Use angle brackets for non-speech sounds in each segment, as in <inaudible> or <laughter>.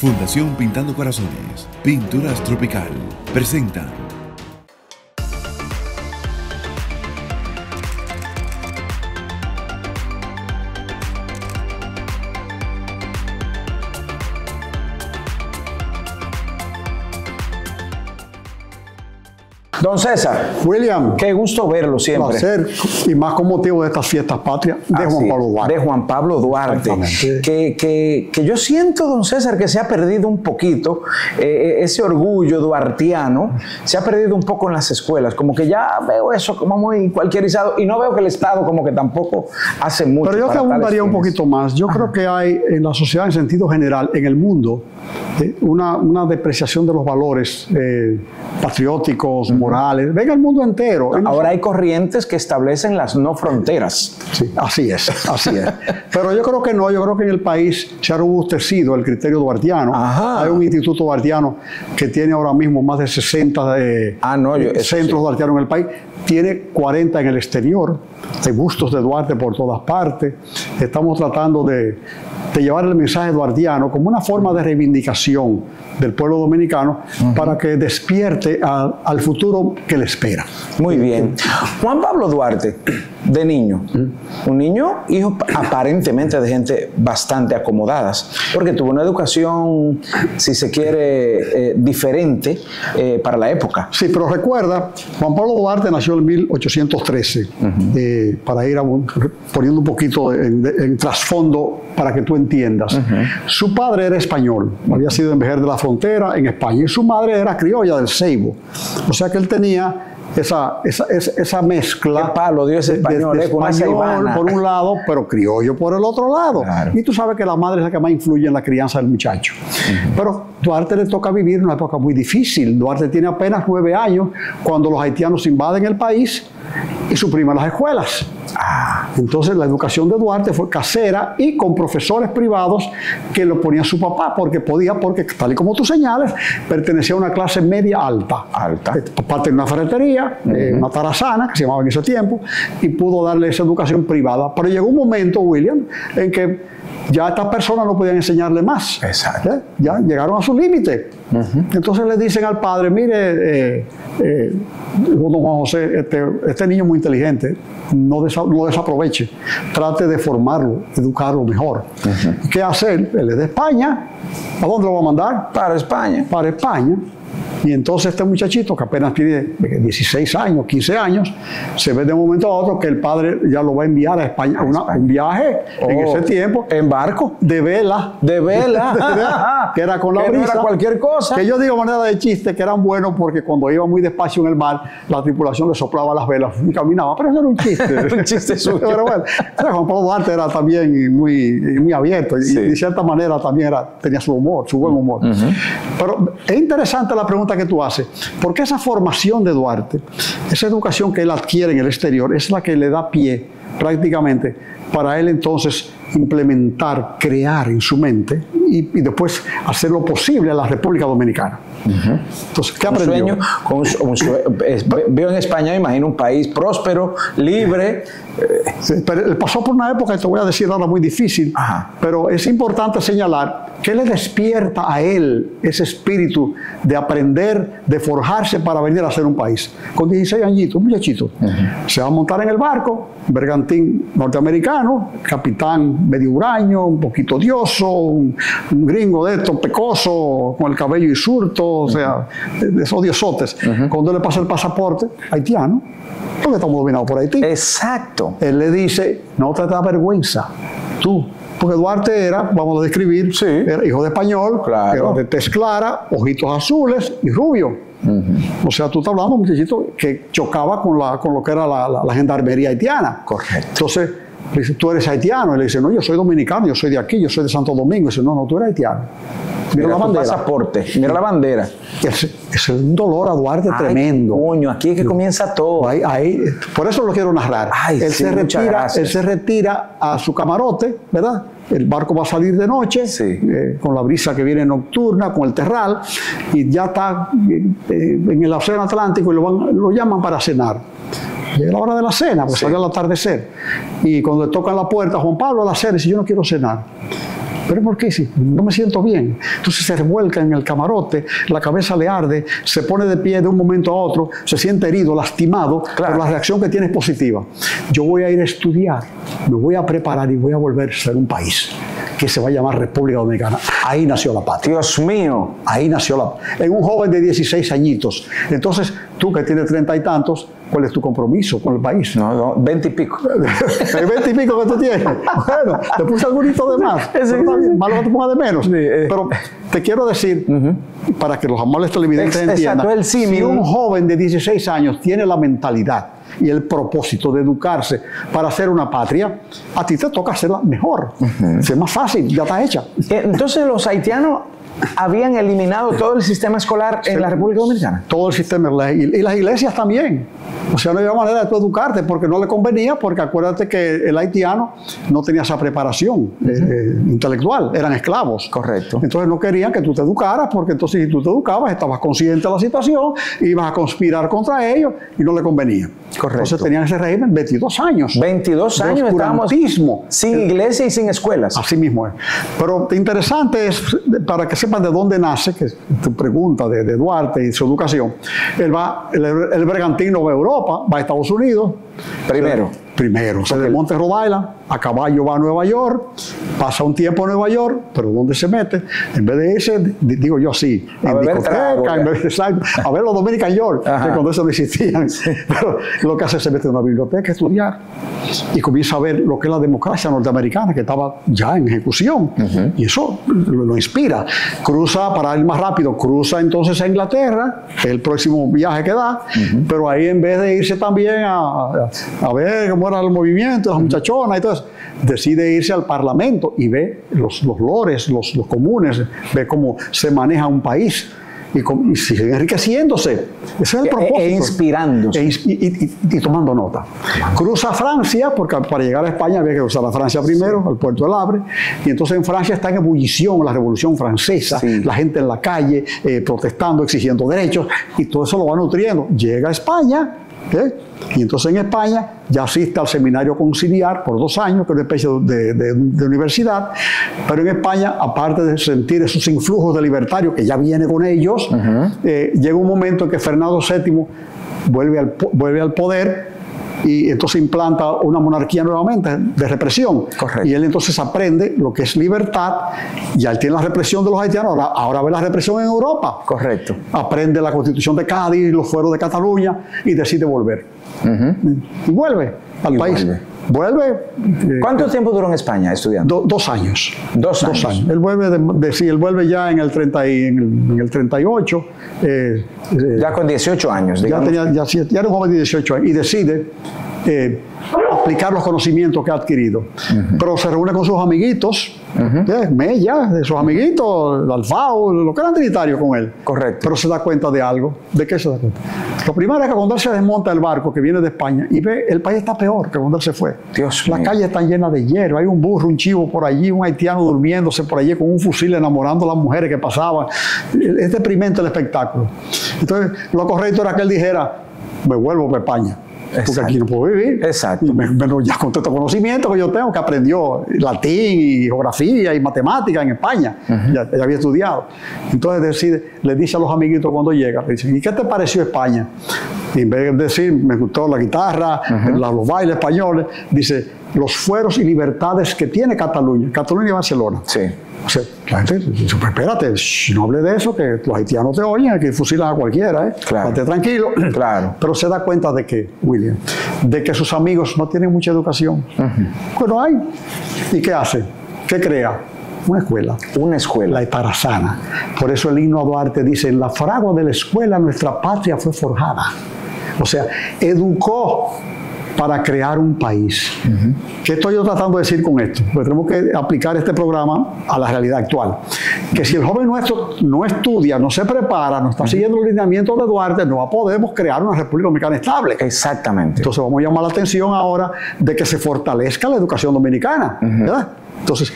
Fundación Pintando Corazones, Pinturas Tropical, presenta Don César. William. Qué gusto verlo siempre. Placer, y más con motivo de estas fiestas patrias de Juan Pablo Duarte. De Juan Pablo Duarte. Que, que, que, yo siento, don César, que se ha perdido un poquito eh, ese orgullo duartiano, se ha perdido un poco en las escuelas. Como que ya veo eso como muy cualquierizado y no veo que el Estado como que tampoco hace mucho. Pero yo te abundaría un poquito más. Yo creo que hay en la sociedad en sentido general, en el mundo, eh, una, una, depreciación de los valores eh, patrióticos, morales. Venga el mundo entero. Ahora hay corrientes que establecen las no fronteras. Sí, así es, así es. <laughs> Pero yo creo que no, yo creo que en el país se ha robustecido el criterio duartiano. Hay un instituto duartiano que tiene ahora mismo más de 60 eh, ah, no, centros duartianos en el país. Tiene 40 en el exterior. Hay bustos de Duarte por todas partes. Estamos tratando de, de llevar el mensaje duartiano como una forma de reivindicación del pueblo dominicano para que despierte al futuro que le espera. Muy bien. Juan Pablo Duarte, de niño, un niño hijo aparentemente de gente bastante acomodadas, porque tuvo una educación, si se quiere, eh, diferente eh, para la época. Sí, pero recuerda, Juan Pablo Duarte nació en 1813, eh, para ir poniendo un poquito en, trasfondo para que tú entiendas. Su padre era español, había sido embajador de la frontera en España, y su madre era criolla del Ceibo. O sea que él tenía esa, esa, esa, mezcla. ¿Qué palo dio ese español, de, español por un lado, pero criollo por el otro lado. Y tú sabes que la madre es la que más influye en la crianza del muchacho. Pero Duarte le toca vivir una época muy difícil. Duarte tiene apenas nueve años cuando los haitianos invaden el país y suprimen las escuelas. Entonces la educación de Duarte fue casera y con profesores privados que lo ponía su papá porque podía, porque tal y como tú señales, pertenecía a una clase media alta. Alta. Eh, Parte de una ferretería, eh, una tarazana, que se llamaba en ese tiempo, y pudo darle esa educación privada. Pero llegó un momento, William, en que ya estas personas no podían enseñarle más. Exacto. ¿Eh? Ya llegaron a su límite. Entonces le dicen al padre, mire, eh, eh, don Juan José, este, este, niño es muy inteligente, no, lo desaproveche, trate de formarlo, educarlo mejor. ¿Qué hacer? Él es de España, ¿a dónde lo va a mandar? Para España. Para España. Y entonces este muchachito, que apenas tiene 16 años, 15 años, se ve de un momento a otro que el padre ya lo va a enviar a España, a un viaje en oh, ese tiempo. En barco. De vela. De vela. <laughs> <laughs> que era con la que brisa. No era cualquier cosa. Que yo digo manera de chiste que eran buenos porque cuando iba muy despacio en el mar, la tripulación le soplaba las velas y caminaba. Pero eso era un chiste. <laughs> un chiste suyo. Pero bueno, Juan Pablo Duarte era también muy, muy abierto y de cierta manera también era, tenía su humor, su buen humor. Pero es interesante la pregunta que tú haces, porque esa formación de Duarte, esa educación que él adquiere en el exterior, es la que le da pie prácticamente para él entonces implementar, crear en su mente y, después hacer lo posible a la República Dominicana. Entonces, ¿qué aprendió? veo en España, imagino, un país próspero, libre. pero él pasó por una época, te voy a decir ahora, muy difícil, pero es importante señalar que le despierta a él ese espíritu de aprender, de forjarse para venir a hacer un país. Con 16 añitos, un muchachito, se va a montar en el barco, bergantín norteamericano, capitán medio huraño, un poquito odioso, un, gringo de estos pecoso, con el cabello surto, o sea, de, esos odiosotes. Cuando le pasa el pasaporte haitiano, porque estamos dominados por Haití. Exacto. Él le dice, no te da vergüenza, tú porque Duarte era, vamos a describir, era hijo de español, era de tez clara, ojitos azules y rubio. O sea, tú estás hablando muchachito que chocaba con, la, con lo que era la, la, gendarmería haitiana. Correcto. Entonces, le dice, tú eres haitiano. Y le dice, no, yo soy dominicano, yo soy de aquí, yo soy de Santo Domingo. Y dice, no, no, tú eres haitiano. Mira, la bandera. pasaporte, mira la bandera. Es, es un dolor a Duarte tremendo. Coño, aquí es que comienza todo. Ahí, ahí, por eso lo quiero narrar. él, se retira, él se retira a su camarote, ¿verdad? El barco va a salir de noche, eh, con la brisa que viene nocturna, con el terral, y ya está eh, en el océano Atlántico y lo, van, lo llaman para cenar. Llega la hora de la cena, pues sale al atardecer. Y cuando le tocan la puerta, Juan Pablo, a la cena, dice, yo no quiero cenar. ¿Pero por qué? Si no me siento bien. Entonces se revuelca en el camarote, la cabeza le arde, se pone de pie de un momento a otro, se siente herido, lastimado, pero la reacción que tiene es positiva. Yo voy a ir a estudiar, me voy a preparar y voy a volver a ser un país que se va a llamar República Dominicana. Ahí nació la patria. Dios mío. Ahí nació la En un joven de 16 añitos. Entonces, tú que tienes treinta y tantos, ¿cuál es tu compromiso con el país? No, no, veinte y pico. <laughs> veinte y pico que tú tienes. Bueno, te puse algún de más. Sí, malo que te pongas de menos. Eh. Pero te quiero decir, para que los amables televidentes entiendan, si un joven de 16 años tiene la mentalidad y el propósito de educarse para hacer una patria, a ti te toca hacerla mejor. Es más fácil, ya está hecha. Entonces los haitianos habían eliminado todo el sistema escolar en la República Dominicana. Todo el sistema, y las iglesias también. O sea, no había manera de tú educarte porque no le convenía, porque acuérdate que el haitiano no tenía esa preparación eh, eh, intelectual, eran esclavos. Correcto. Entonces no querían que tú te educaras, porque entonces si tú te educabas estabas consciente de la situación, ibas a conspirar contra ellos y no le convenía. Correcto. Entonces tenían ese régimen 22 años. 22 años estábamos sin iglesia y sin escuelas. Así mismo es. Pero interesante es, para que sepan de dónde nace, que es tu pregunta de, Duarte y su educación, él va, el, el bergantino va a Europa, va a Estados Unidos. Primero. Primero, se desmonta Rhode Island, a caballo va a Nueva York, pasa un tiempo en Nueva York, pero ¿dónde se mete? En vez de irse, digo yo así, en discoteca, en vez de, a ver los Dominican York, que cuando eso no existían. Pero lo que hace es se mete en una biblioteca a estudiar y comienza a ver lo que es la democracia norteamericana, que estaba ya en ejecución. Y eso lo, inspira. Cruza, para ir más rápido, cruza entonces a Inglaterra, el próximo viaje que da, pero ahí en vez de irse también a, a ver cómo era el movimiento, las muchachonas y todo eso, decide irse al Parlamento y ve los, los lores, los, los comunes, ve cómo se maneja un país y, sigue enriqueciéndose. Ese es el e, e propósito. E inspirándose. y, tomando nota. Cruza Francia, porque para llegar a España había que cruzar a Francia primero, al puerto del Havre, y entonces en Francia está en ebullición la Revolución Francesa, la gente en la calle eh, protestando, exigiendo derechos, y todo eso lo va nutriendo. Llega a España, Y entonces en España ya asiste al seminario conciliar por dos años, que es una especie de, universidad, pero en España, aparte de sentir esos influjos de libertario que ya viene con ellos, eh, llega un momento en que Fernando VII vuelve al, vuelve al poder y entonces implanta una monarquía nuevamente de represión. Y él entonces aprende lo que es libertad, ya él tiene la represión de los haitianos, ahora, ahora ve la represión en Europa. Correcto. Aprende la constitución de Cádiz, los fueros de Cataluña y decide volver. Y vuelve al país. Vuelve. Eh, ¿Cuánto tiempo duró en España estudiando? dos años. Dos años. Él vuelve, de, sí, él vuelve ya en el, 30 y, en el, 38. Eh, eh, ya con 18 años, Ya, tenía, ya, ya, era un joven de 18 años y decide aplicar los conocimientos que ha adquirido. Pero se reúne con sus amiguitos, Mella, de sus amiguitos, Alfao, lo que eran trinitarios con él. Correcto. Pero se da cuenta de algo. ¿De qué se da cuenta? Lo primero es que cuando él se desmonta el barco que viene de España y ve el país está peor que cuando él se fue. Dios Las calles están llenas de hierro, hay un burro, un chivo por allí, un haitiano durmiéndose por allí con un fusil enamorando a las mujeres que pasaban. Es deprimente el espectáculo. Entonces, lo correcto era que él dijera, me vuelvo a España porque aquí no puedo vivir. Exacto. Menos ya con todo este conocimiento que yo tengo, que aprendió latín y geografía y matemática en España, ya, había estudiado. Entonces decide, le dice a los amiguitos cuando llega, le dice, ¿y qué te pareció España? Y en vez de decir, me gustó la guitarra, los bailes españoles, dice, los fueros y libertades que tiene Cataluña, Cataluña y Barcelona. Sí. O sea, la gente dice, pues espérate, no hable de eso, que los haitianos te oyen, que fusilar a cualquiera, ¿eh? Claro. tranquilo. <clears throat> Claro. Pero se da cuenta de que, William, de que sus amigos no tienen mucha educación. Bueno, hay. ¿Y qué hace? ¿Qué crea? Una escuela. Una escuela. La Etarazana. Por eso el himno a Duarte dice, en la fragua de la escuela nuestra patria fue forjada. O sea, educó para crear un país. ¿Qué estoy yo tratando de decir con esto? Pues tenemos que aplicar este programa a la realidad actual. Que si el joven nuestro no estudia, no se prepara, no está siguiendo los lineamientos de Duarte, no podemos crear una República Dominicana estable. Exactamente. Entonces vamos a llamar la atención ahora de que se fortalezca la educación dominicana. Entonces,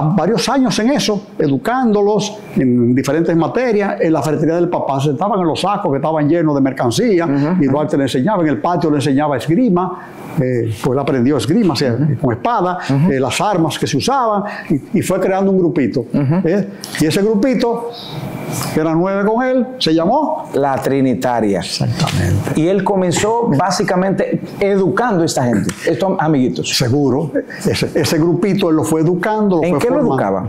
varios años en eso, educándolos en diferentes materias. En la ferretería del papá se estaban en los sacos que estaban llenos de mercancía y Duarte le enseñaba, en el patio le enseñaba esgrima, eh, pues él aprendió esgrima, o sea, con espada, eh, las armas que se usaban y, fue creando un grupito. ¿eh? Y ese grupito que eran nueve con él, se llamó La Trinitaria. Exactamente. Y él comenzó básicamente educando a esta gente, estos amiguitos. Seguro. Ese, grupito él lo fue educando. ¿En qué lo educaba?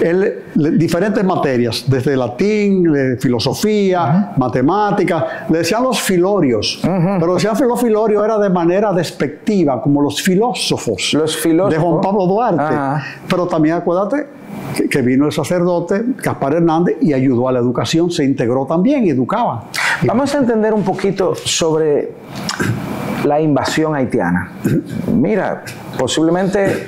Él, diferentes materias, desde latín, filosofía, matemáticas. Le decían los filorios. Pero decían los filorios era de manera despectiva, como los filósofos. Los filósofos. De Juan Pablo Duarte. Pero también acuérdate que, vino el sacerdote Gaspar Hernández y ayudó a la educación, se integró también y educaba. Vamos a entender un poquito sobre la invasión haitiana. Mira, posiblemente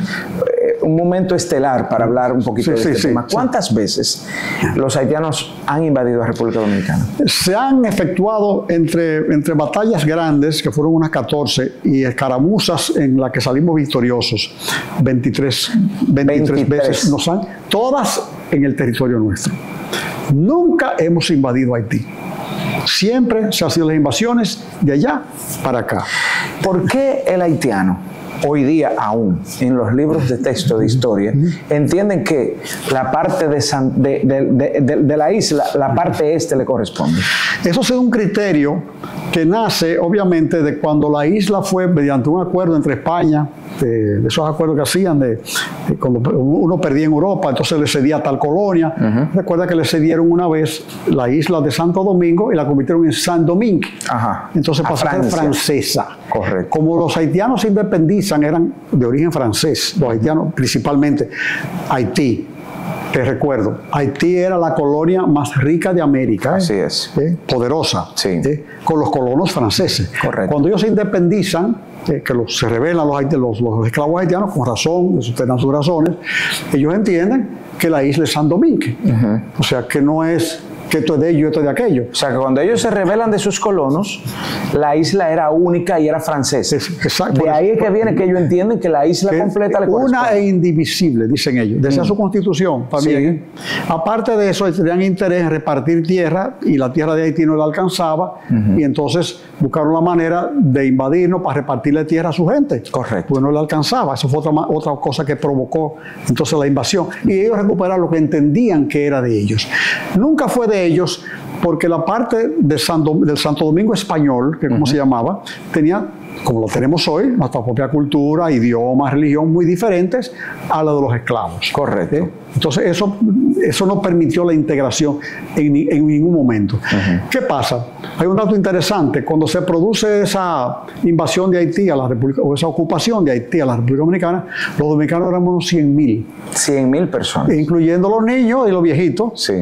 un momento estelar para hablar un poquito de este tema. ¿Cuántas veces los haitianos han invadido la República Dominicana? Se han efectuado entre, entre batallas grandes, que fueron unas 14, y escaramuzas en las que salimos victoriosos, 23, 23, veces. Nos han, todas en el territorio nuestro. Nunca hemos invadido Haití. Siempre se han sido las invasiones de allá para acá. ¿Por qué el haitiano? hoy día aún en los libros de texto de historia, entienden que la parte de, la isla, la parte este le corresponde. Eso es un criterio que nace obviamente de cuando la isla fue mediante un acuerdo entre España, de, esos acuerdos que hacían de, cuando uno perdía en Europa, entonces le cedía a tal colonia. Recuerda que le cedieron una vez la isla de Santo Domingo y la convirtieron en San Domingue. Entonces pasó a ser francesa. Correcto. Como los haitianos se independizan, eran de origen francés, los haitianos principalmente, Haití. Te recuerdo, Haití era la colonia más rica de América. ¿eh? Así es. ¿Eh? Poderosa. Sí. ¿Eh? Con los colonos franceses. Correcto. Cuando ellos se independizan, que se rebelan los, los, esclavos haitianos, con razón, tendrán sus razones, ellos entienden que la isla es San Domingue. O sea, que no es que esto es de ellos, esto es de aquello. O sea, que cuando ellos se rebelan de sus colonos, la isla era única y era francesa. exacto. De ahí es que viene que ellos entienden que la isla completa le Una e indivisible, dicen ellos. Desde mm. su constitución también. Aparte de eso, tenían interés en repartir tierra y la tierra de Haití no la alcanzaba y entonces buscaron la manera de invadirnos para repartirle tierra a su gente. Correcto. Pues no le alcanzaba. Eso fue otra, otra cosa que provocó entonces la invasión. Y ellos recuperaron lo que entendían que era de ellos. Nunca fue de ellos, porque la parte de del Santo Domingo español, que como se llamaba, tenía como lo tenemos hoy, nuestra propia cultura, idioma, religión muy diferentes a la de los esclavos. Correcto. ¿Eh? Entonces eso, eso no permitió la integración en, ningún momento. ¿Qué pasa? Hay un dato interesante. Cuando se produce esa invasión de Haití a la República, o esa ocupación de Haití a la República Dominicana, los dominicanos éramos unos 100 mil. 100 mil personas. Incluyendo los niños y los viejitos. Sí.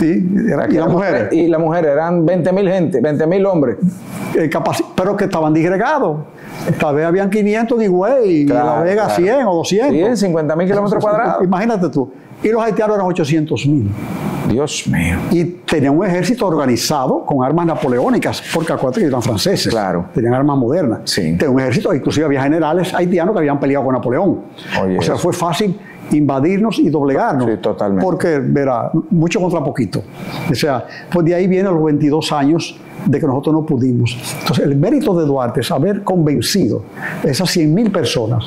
y las mujeres. Y las mujeres eran 20 mil gente, 20 mil hombres. Eh, pero que estaban disgregados. Tal vez habían 500 de Higüey y La Vega 100 o 200. 50 mil kilómetros <laughs> cuadrados. Imagínate tú. Y los haitianos eran 800 mil. Dios mío. Y tenían un ejército organizado con armas napoleónicas, porque acuérdate que eran franceses. Claro. Tenían armas modernas. Sí. Tenían un ejército, inclusive había generales haitianos que habían peleado con Napoleón. o sea, fue fácil invadirnos y doblegarnos. Sí, totalmente. Porque, verá, mucho contra poquito. O sea, pues de ahí vienen los 22 años de que nosotros no pudimos. Entonces, el mérito de Duarte es haber convencido a esas 100 mil personas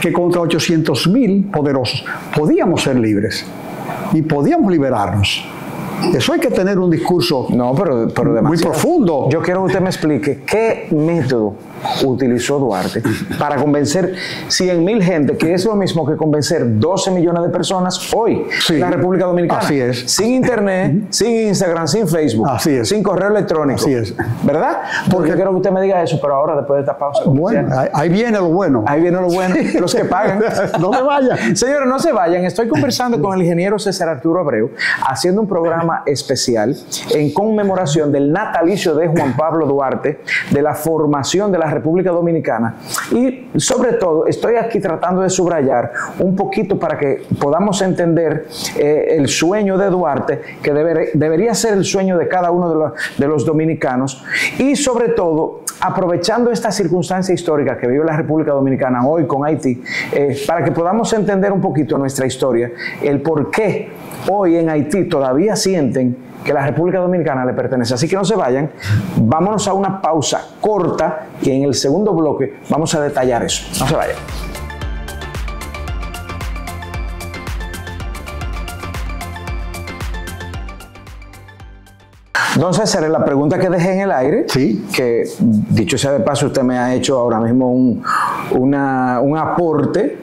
que contra 800 mil poderosos podíamos ser libres y podíamos liberarnos. Eso hay que tener un discurso no, pero, pero muy profundo. Yo quiero que usted me explique qué método utilizó Duarte para convencer 100 mil gente, que es lo mismo que convencer 12 millones de personas hoy en la República Dominicana. Así es. Sin internet, sin Instagram, sin Facebook, Así es. sin correo electrónico. Así es. ¿Verdad? Porque quiero que usted me diga eso, pero ahora después de esta pausa. Bueno, ahí viene lo bueno. Ahí viene lo bueno, los que pagan. <laughs> no se vayan. Señores, no se vayan. Estoy conversando con el ingeniero César Arturo Abreu, haciendo un programa especial en conmemoración del natalicio de Juan Pablo Duarte, de la formación de la República Dominicana. Y sobre todo, estoy aquí tratando de subrayar un poquito para que podamos entender eh, el sueño de Duarte, que debería ser el sueño de cada uno de de los dominicanos, y sobre todo aprovechando esta circunstancia histórica que vive la República Dominicana hoy con Haití, eh, para que podamos entender un poquito nuestra historia, el por qué hoy en Haití todavía sienten que la República Dominicana le pertenece. Así que no se vayan, vámonos a una pausa corta y en el segundo bloque vamos a detallar eso. No se vayan. Entonces, César, la pregunta que dejé en el aire, sí. que dicho sea de paso, usted me ha hecho ahora mismo un, un aporte.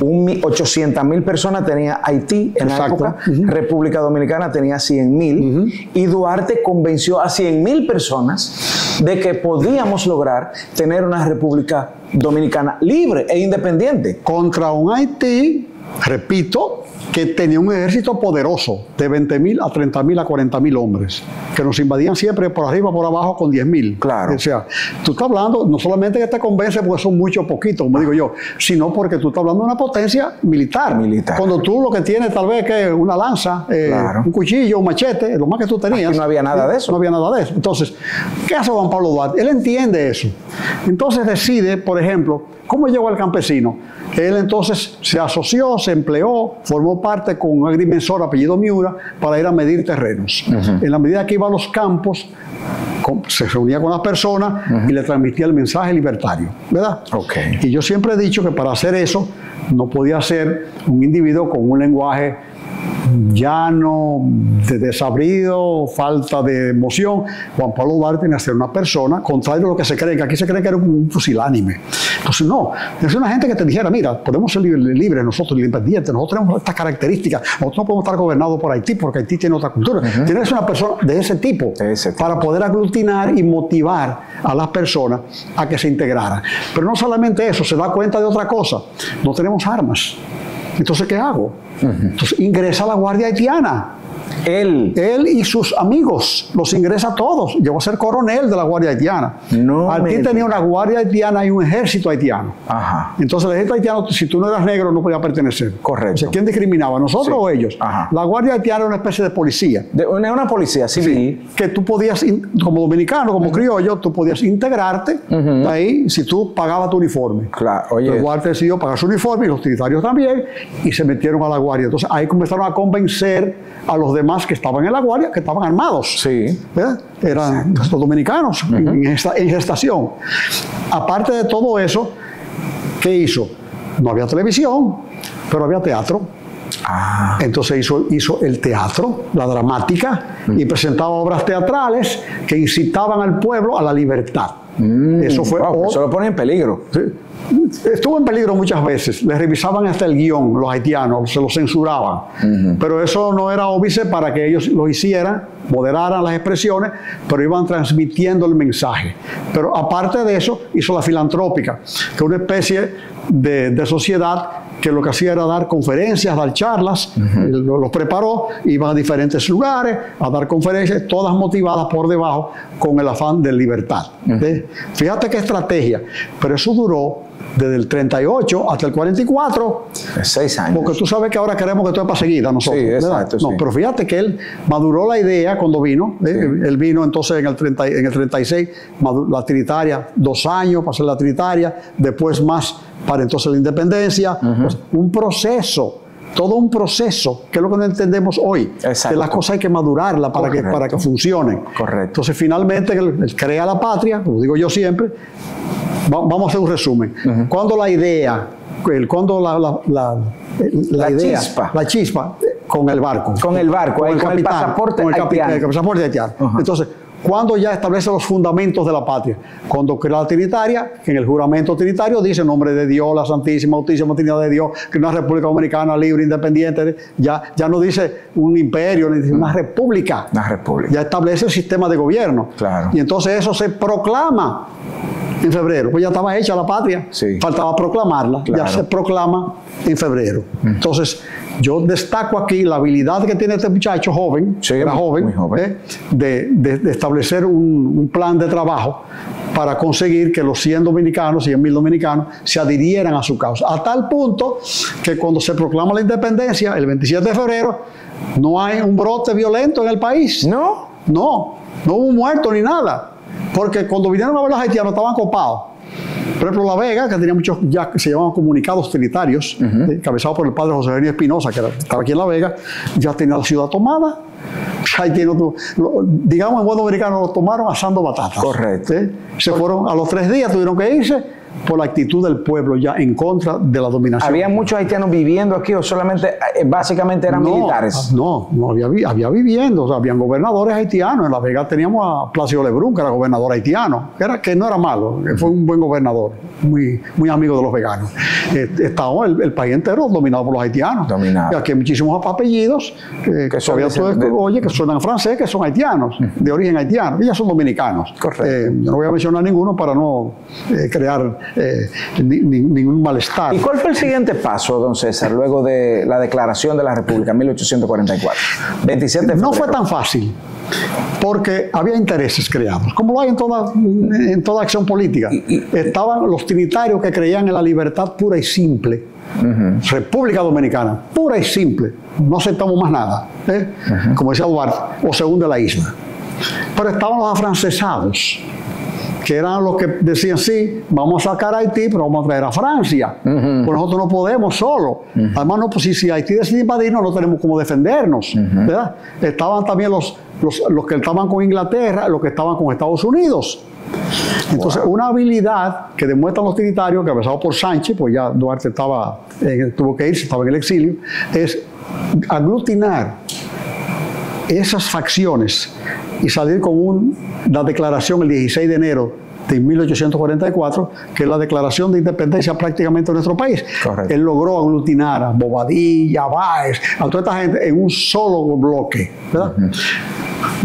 Un, 800 mil personas tenía Haití en la época, República Dominicana tenía 100 mil, y Duarte convenció a 100 mil personas de que podíamos lograr tener una República Dominicana libre e independiente. Contra un Haití, repito, que tenía un ejército poderoso de 20 mil a 30 mil a 40 mil hombres, que nos invadían siempre por arriba, por abajo con 10 mil. Claro. O sea, tú estás hablando, no solamente que te convence porque son muchos poquitos, como digo yo, sino porque tú estás hablando de una potencia militar. Militar. Cuando tú lo que tienes tal vez que una lanza, eh, un cuchillo, un machete, lo más que tú tenías. no había nada de eso. No había nada de eso. Entonces, ¿qué hace Juan Pablo Duarte? Él entiende eso. Entonces decide, por ejemplo, ¿cómo llegó al campesino? Él entonces se asoció, se empleó, formó parte con un agrimensor apellido Miura para ir a medir terrenos. En la medida que iba a los campos, se reunía con las personas y le transmitía el mensaje libertario, ¿verdad? Okay. Y yo siempre he dicho que para hacer eso no podía ser un individuo con un lenguaje llano, de desabrido, falta de emoción. Juan Pablo Duarte tenía que ser una persona, contrario a lo que se cree, que aquí se cree que era un fusilánime. Entonces, no, es una gente que te dijera, mira, podemos ser libres, nosotros, independientes, nosotros tenemos estas características, nosotros no podemos estar gobernados por Haití porque Haití tiene otra cultura. Tienes que ser una persona de ese tipo, para poder aglutinar y motivar a las personas a que se integraran. Pero no solamente eso, se da cuenta de otra cosa, no tenemos armas. Entonces, ¿qué hago? Entonces ingresa la Guardia Haitiana. Él. Él y sus amigos los ingresa a todos. Llegó a ser coronel de la Guardia Haitiana. No. Haití tenía una Guardia Haitiana y un ejército haitiano. Ajá. Entonces el ejército haitiano, si tú no eras negro, no podías pertenecer. Correcto. O sea, ¿quién discriminaba? ¿Nosotros o ellos? Ajá. La Guardia Haitiana era una especie de policía. De una, una policía civil. Sí, que tú podías, como dominicano, como criollo, tú podías integrarte ahí si tú pagabas tu uniforme. Claro, oye. El Guardia decidió pagar su uniforme y los trinitarios también y se metieron a la Guardia. Entonces ahí comenzaron a convencer a los demás que estaban en la Guardia, que estaban armados. Sí. ¿verdad? Eran los dominicanos en, esta, en gestación. Aparte de todo eso, ¿qué hizo? No había televisión, pero había teatro. Ah. Entonces hizo, hizo el teatro, la dramática, y presentaba obras teatrales que incitaban al pueblo a la libertad. eso fue. Wow, eso lo pone en peligro. Sí. Estuvo en peligro muchas veces. Le revisaban hasta el guion, los haitianos, se lo censuraban. Pero eso no era óbice para que ellos lo hicieran, moderaran las expresiones, pero iban transmitiendo el mensaje. Pero aparte de eso, hizo la filantrópica, que es una especie de, de sociedad que lo que hacía era dar conferencias, dar charlas, los lo preparó, iban a diferentes lugares a dar conferencias, todas motivadas por debajo con el afán de libertad. Fíjate qué estrategia, pero eso duró desde el 38 hasta el 44. Seis años. Porque tú sabes que ahora queremos que todo para seguida nosotros. Sí, exacto, no, sí. pero fíjate que él maduró la idea cuando vino. ¿eh? Él vino entonces en el, 30, en el 36, la Trinitaria, dos años para hacer la Trinitaria, después más para entonces la independencia. Pues, un proceso todo un proceso, que es lo que no entendemos hoy. Exacto. Que las cosas hay que madurarlas para que, para que funcionen. Correcto. Entonces, finalmente, él crea la patria, como digo yo siempre. Va- vamos a hacer un resumen. Cuando la idea, el- cuando la, la, la, la idea, chispa. la chispa, eh, con el barco. Con el barco, ahí, con el pasaporte con el haitiano. el pasaporte haitiano. Ajá. Entonces, cuando ya establece los fundamentos de la patria, cuando crea la Trinitaria, que en el juramento trinitario dice en nombre de Dios, la Santísima, Autísima Trinidad de Dios, que una república dominicana libre, independiente, ya, ya no dice un imperio, ni dice una república. Una república. Ya establece el sistema de gobierno. Claro. Y entonces eso se proclama en febrero. Pues ya estaba hecha la patria. Sí. Faltaba proclamarla. Claro. Ya se proclama en febrero. Entonces, yo destaco aquí la habilidad que tiene este muchacho joven, Sí, era muy- joven, muy joven. ¿eh? de, de- de establecer un, un plan de trabajo para conseguir que los 100 dominicanos, 100 mil dominicanos, se adhirieran a su causa. A tal punto que cuando se proclama la independencia, el 27 de febrero, no hay un brote violento en el país. ¿No? No, no hubo muerto ni nada. Porque cuando vinieron a ver los haitianos estaban copados. Por ejemplo, La Vega, que tenía muchos ya que se llamaban comunicados trinitarios, uh encabezado por el padre José Benítez Espinosa, que estaba aquí en La Vega, ya tenía la ciudad tomada. digamos en buen dominicano, lo tomaron asando batatas. Correcto. Se fueron a los tres días, tuvieron que irse por la actitud del pueblo ya en contra de la dominación. ¿Había muchos haitianos viviendo aquí o solamente, eh, básicamente eran militares? No, no había, había viviendo, o sea, habían gobernadores haitianos. En La Vega teníamos a Placio Lebrun, que era gobernador haitiano, que, era, que no era malo, que fue un buen gobernador, muy, muy amigo de los veganos. Eh, estaba el, país entero dominado por los haitianos. Dominado. Y aquí hay muchísimos apellidos que, oye, que suenan francés, que son haitianos, de origen haitiano, y ya son dominicanos. Correcto. Eh, no voy a mencionar ninguno para no crear eh, ningún malestar. ¿Y cuál fue el siguiente paso, don César, luego de la declaración de la República, 1844? 27 no fue tan fácil porque había intereses creados, como lo hay en toda, en toda acción política. Estaban los trinitarios que creían en la libertad pura y simple. República Dominicana, pura y simple. No aceptamos más nada, ¿eh? como decía Duarte, o según de la isla. Pero estaban los afrancesados, que eran los que decían, sí, vamos a sacar a Haití, pero vamos a traer a Francia. Pues nosotros no podemos solo. Además, no, pues si, Haití decide invadirnos, no tenemos cómo defendernos. Estaban también los, los, que estaban con Inglaterra, los que estaban con Estados Unidos. Entonces, una habilidad que demuestran los trinitarios, que pasado por Sánchez, pues ya Duarte estaba, tuvo que irse, estaba en el exilio, es aglutinar esas facciones y salir con una declaración el 16 de enero de 1844, que es la declaración de independencia prácticamente de nuestro país. Él logró aglutinar a Bobadilla, a Báez, a toda esta gente en un solo bloque.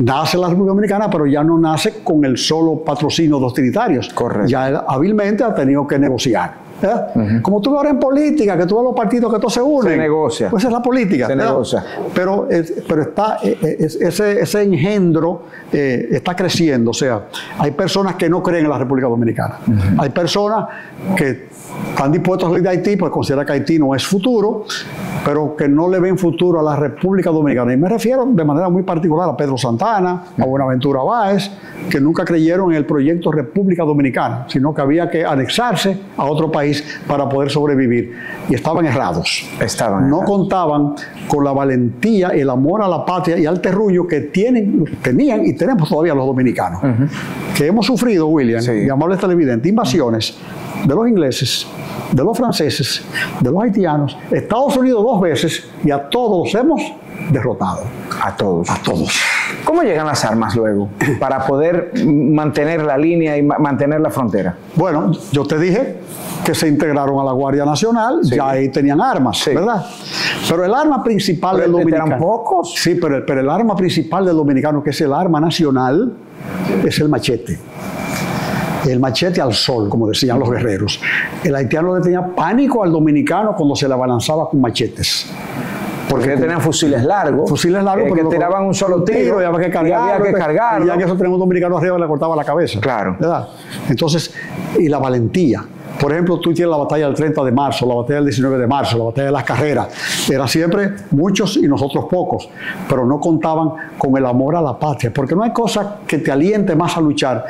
Nace la República Dominicana, pero ya no nace con el solo patrocinio de los trinitarios. Ya él hábilmente ha tenido que negociar. Como tú ahora en política, que tú ves los partidos que todos se unen. Se negocia. Pues es la política. Se negocia. Pero, pero está, eh, eh, ese, ese engendro eh, está creciendo. O sea, hay personas que no creen en la República Dominicana. Hay personas que están dispuestos a salir de Haití, pues considera que Haití no es futuro, pero que no le ven futuro a la República Dominicana. Y me refiero de manera muy particular a Pedro Santana, a Buenaventura Báez, que nunca creyeron en el proyecto República Dominicana, sino que había que anexarse a otro país para poder sobrevivir. Y estaban errados. Estaban no contaban con la valentía, el amor a la patria y al terruño que tienen, tenían y tenemos todavía los dominicanos. Que hemos sufrido, William, sí. y amables televidentes, invasiones de los ingleses, de los franceses, de los haitianos, Estados Unidos dos veces y a todos los hemos derrotado. A todos. A todos. ¿Cómo llegan las armas luego para poder mantener la línea y mantener la frontera? Bueno, yo te dije que se integraron a la Guardia Nacional, ya ahí tenían armas, ¿verdad? Pero el arma principal del dominicano. ¿Eran pocos? Sí, pero, pero el arma principal del dominicano, que es el arma nacional, es el machete el machete al sol, como decían los guerreros. El haitiano le tenía pánico al dominicano cuando se le abalanzaba con machetes. Porque tenían fusiles largos. Fusiles largos, eh, que tiraban un solo tiro y había que cargar. Y, que ya que eso tenemos un dominicano arriba le cortaba la cabeza. Claro. ¿verdad? Entonces, y la valentía. Por ejemplo, tú tienes la batalla del 30 de marzo, la batalla del 19 de marzo, la batalla de las carreras. Era siempre muchos y nosotros pocos, pero no contaban con el amor a la patria, porque no hay cosa que te aliente más a luchar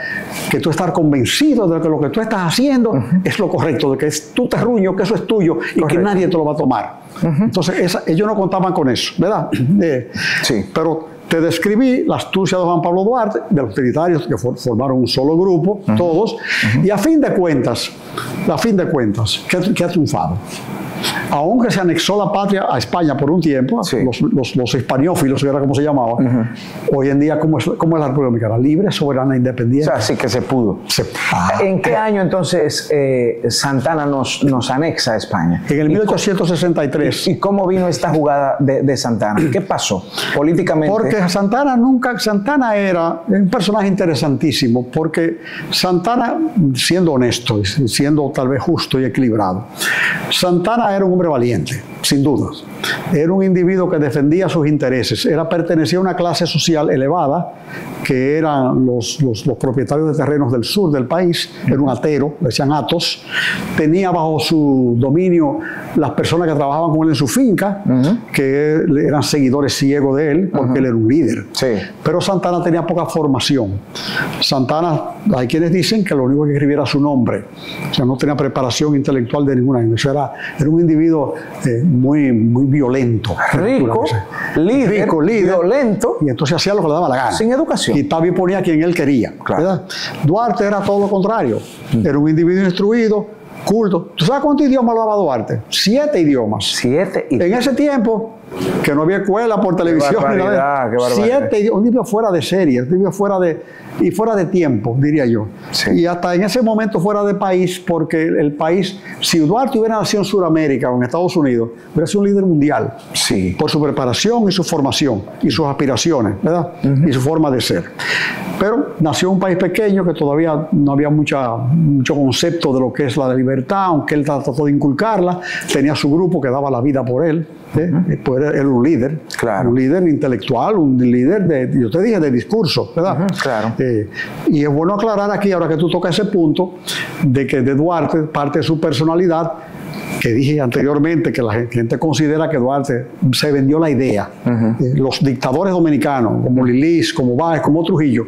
que tú estar convencido de que lo que tú estás haciendo es lo correcto, de que es tu terruño, que eso es tuyo y que nadie te lo va a tomar. Entonces, ellos no contaban con eso, ¿verdad? Eh, sí. Pero te describí la astucia de Juan Pablo Duarte, de los trinitarios que formaron un solo grupo, todos, y a fin de cuentas, a fin de cuentas, ¿qué, ha triunfado? Aunque se anexó la patria a España por un tiempo, los, los, hispaniófilos, era como se llamaba, hoy en día, ¿cómo es, ¿cómo es, la República Dominicana? Libre, soberana, independiente. O sea, sí que se pudo. ¿En qué año entonces eh, Santana nos, nos anexa a España? En el 1863. ¿Y, cómo vino esta jugada de, Santana? ¿Qué pasó políticamente? Porque Santana nunca, Santana era un personaje interesantísimo, porque Santana, siendo honesto, siendo tal vez justo y equilibrado, Santana era un hombre valiente, sin dudas. Era un individuo que defendía sus intereses. Era pertenecía a una clase social elevada, que eran los, los, propietarios de terrenos del sur del país. Era un atero, decían atos. Tenía bajo su dominio las personas que trabajaban con él en su finca, que eran seguidores ciegos de él, porque él era un líder. Sí. Pero Santana tenía poca formación. Santana, hay quienes dicen que lo único que escribía era su nombre. O sea, no tenía preparación intelectual de ninguna. Era, era un individuo eh, muy, muy violento. Rico, líder, Rico, líder, violento. Y entonces hacía lo que le daba la gana. Sin educación. Y también ponía a quien él quería. Duarte era todo lo contrario. Mm. Era un individuo instruido, culto. ¿Tú sabes cuántos idiomas hablaba Duarte? Siete idiomas. Siete idiomas. En ese tiempo, que no había escuela por televisión. Qué Siete, un libro fuera de serie, un libro fuera de, y fuera de tiempo, diría yo. Y hasta en ese momento fuera de país, porque el, país, si Duarte hubiera nacido en Sudamérica o en Estados Unidos, hubiera sido un líder mundial. Sí. Por su preparación y su formación y sus aspiraciones, ¿verdad? Y su forma de ser. Pero nació en un país pequeño que todavía no había mucha, mucho concepto de lo que es la libertad, aunque él trató de inculcarla. Tenía su grupo que daba la vida por él. ¿Eh? Pues era, un líder, claro. un líder intelectual, un líder de, yo te dije, de discurso, ¿verdad? claro. Eh, y es bueno aclarar aquí, ahora que tú tocas ese punto, de que de Duarte, parte de su personalidad, que dije anteriormente que la gente considera que Duarte se vendió la idea. Eh, los dictadores dominicanos, como Lilis, como Báez, como Trujillo,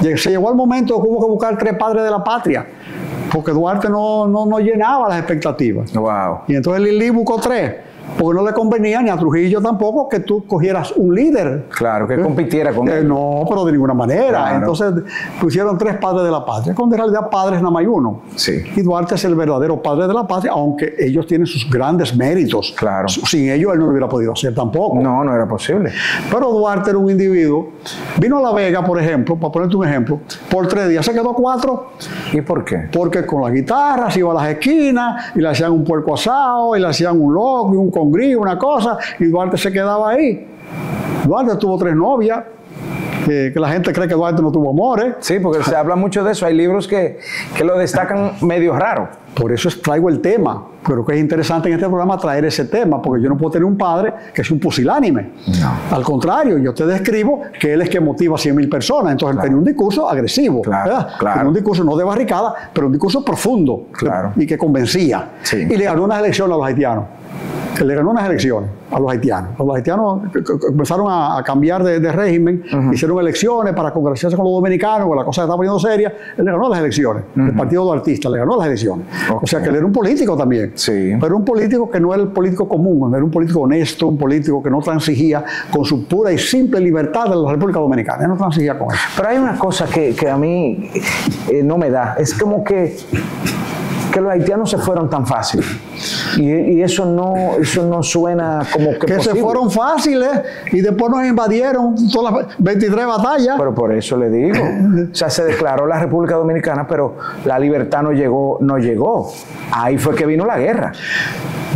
se llegó al momento que hubo que buscar tres padres de la patria, porque Duarte no, no, no llenaba las expectativas. Wow. Y entonces Lili buscó tres porque no le convenía ni a Trujillo tampoco que tú cogieras un líder. Claro, que compitiera con eh, él. No, pero de ninguna manera. Entonces pusieron tres padres de la patria, cuando en realidad padres nada más uno. Sí. Y Duarte es el verdadero padre de la patria, aunque ellos tienen sus grandes méritos. Claro. Sin ellos él no lo hubiera podido hacer tampoco. No, no era posible. Pero Duarte era un individuo. Vino a La Vega, por ejemplo, para ponerte un ejemplo, por tres días se quedó cuatro. ¿Y por qué? Porque con la guitarra se iba a las esquinas y le hacían un puerco asado y le hacían un loco y un con una cosa, y Duarte se quedaba ahí. Duarte tuvo tres novias, que la gente cree que Duarte no tuvo amores. Sí, porque se habla mucho de eso. Hay libros que, que lo destacan medio raro. Por eso traigo el tema. Pero que es interesante en este programa traer ese tema, porque yo no puedo tener un padre que es un pusilánime. Al contrario, yo te describo que él es que motiva a 100 mil personas. Entonces él tenía un discurso agresivo. Claro, claro. un discurso no de barricada, pero un discurso profundo. Claro. Y que convencía. Y le ganó unas elecciones a los haitianos que le ganó unas elecciones a los haitianos. Los haitianos empezaron a, cambiar de, régimen, hicieron elecciones para congraciarse con los dominicanos, porque la cosa estaba poniendo seria. Él le ganó las elecciones. El Partido de Artistas le ganó las elecciones. O sea que él era un político también. Sí. Pero un político que no era el político común, era un político honesto, un político que no transigía con su pura y simple libertad de la República Dominicana. Él no transigía con eso. Pero hay una cosa que, a mí eh, no me da. Es como que que los haitianos se fueron tan fácil. Y, eso no eso no suena como que Que se fueron fáciles y después nos invadieron todas las 23 batallas. Pero por eso le digo. o sea, se declaró la República Dominicana, pero la libertad no llegó, no llegó. Ahí fue que vino la guerra.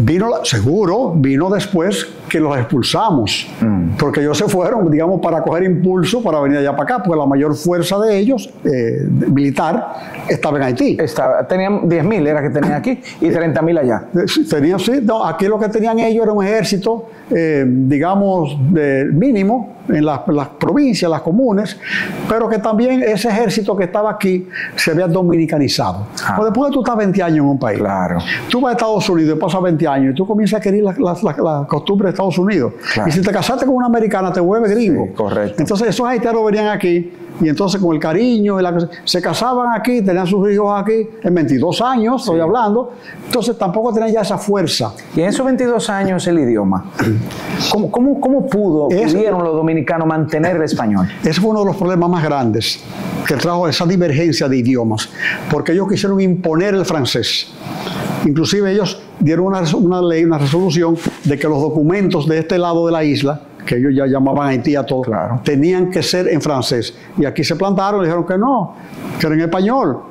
Vino, seguro, vino después que los expulsamos, mm. porque ellos se fueron, digamos, para coger impulso para venir allá para acá, porque la mayor fuerza de ellos, eh, militar, estaba en Haití. Estaba, tenían 10.000, era que tenían aquí, y 30.000 allá. Eh, tenían, sí, no, aquí lo que tenían ellos era un ejército, eh, digamos, de mínimo, en las, provincias, las comunes, pero que también ese ejército que estaba aquí se había dominicanizado. Ah. Pues después de tú estás 20 años en un país, claro. tú vas a Estados Unidos y pasas 20 años y tú comienzas a querer las la, costumbres de Estados Unidos. Y si te casaste con una americana, te vuelves gringo. correcto. Entonces esos haitianos venían aquí y entonces con el cariño, se casaban aquí, tenían sus hijos aquí en 22 años, estoy hablando, entonces tampoco tenían ya esa fuerza. Y en esos 22 años el idioma, <clears throat> ¿cómo, cómo, cómo pudo, pudieron los dominicanos mantener el español? Ese fue uno de los problemas más grandes que trajo esa divergencia de idiomas, porque ellos quisieron imponer el francés. Inclusive ellos dieron una, una ley, una resolución de que los documentos de este lado de la isla que ellos ya llamaban Haití a todo, tenían que ser en francés. Y aquí se plantaron y dijeron que no, que era en español.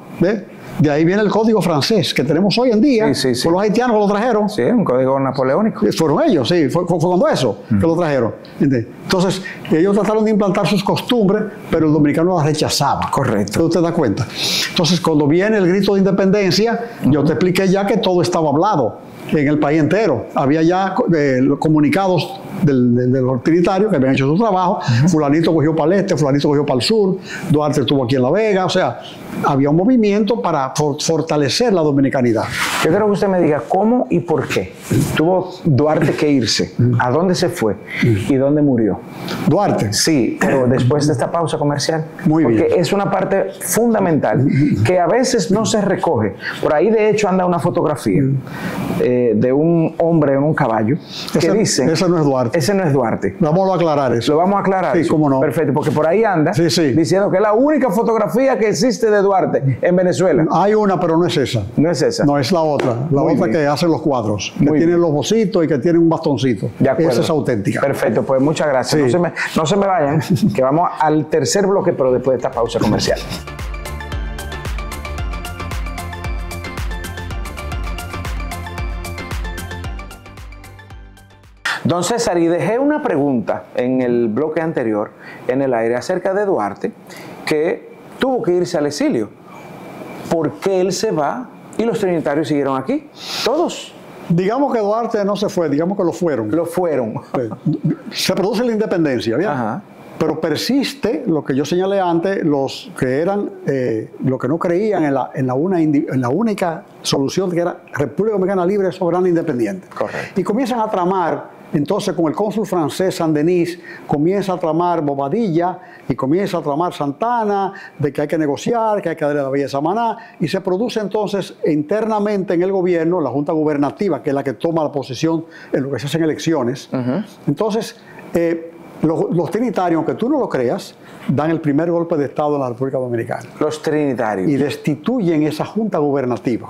De ahí viene el código francés que tenemos hoy en día. Sí, los haitianos lo trajeron. Sí, un código napoleónico. Fueron ellos, sí, fue, cuando eso que lo trajeron. Entonces, ellos trataron de implantar sus costumbres, pero el dominicano las rechazaba. Correcto. ¿Usted da cuenta? Entonces, cuando viene el grito de independencia, yo te expliqué ya que todo estaba hablado en el país entero. Había ya eh, comunicados del, de los trinitarios que habían hecho su trabajo. Fulanito cogió para el este, Fulanito cogió para el sur, Duarte estuvo aquí en La Vega. O sea, había un movimiento para fortalecer la dominicanidad. Yo quiero que usted me diga cómo y por qué tuvo Duarte que irse, a dónde se fue y dónde murió. Duarte. Sí, pero después de esta pausa comercial. Muy bien. Porque es una parte fundamental que a veces no se recoge. Por ahí, de hecho, anda una fotografía eh, de un hombre en un caballo que ese, dice. Ese no es Duarte. Ese no es Duarte. Vamos a aclarar eso. Lo vamos a aclarar. Sí, cómo no. Perfecto, porque por ahí anda Sí, sí. diciendo que es la única fotografía que existe de Duarte en Venezuela. Hay una, pero no es esa. No es esa. No, es la otra. La Muy otra bien. que hace los cuadros. Que Muy tiene bien. los bocitos y que tiene un bastoncito. De acuerdo. Esa es auténtica. Perfecto, pues muchas gracias. Sí. No, se me, no se me vayan, que vamos al tercer bloque, pero después de esta pausa comercial. Don César, y dejé una pregunta en el bloque anterior, en el aire, acerca de Duarte, que tuvo que irse al exilio. ¿Por qué él se va y los trinitarios siguieron aquí? Todos Digamos que Duarte no se fue, digamos que lo fueron. lo fueron. Se produce la independencia, ¿bien? Ajá. Pero persiste lo que yo señalé antes, los que eran, eh, los que no creían en la, en, la una indi- en la única solución que era República Dominicana Libre, Soberana e Independiente. Correcto. Y comienzan a tramar, entonces con el cónsul francés Saint-Denis, comienza a tramar Bobadilla y comienza a tramar Santana, de que hay que negociar, que hay que darle la belleza a Maná, y se produce entonces internamente en el gobierno, la Junta Gubernativa, que es la que toma la posición en lo que se hacen elecciones. Entonces, eh, los, los trinitarios, aunque tú no lo creas, dan el primer golpe de Estado en la República Dominicana Los trinitarios. y destituyen esa junta gubernativa,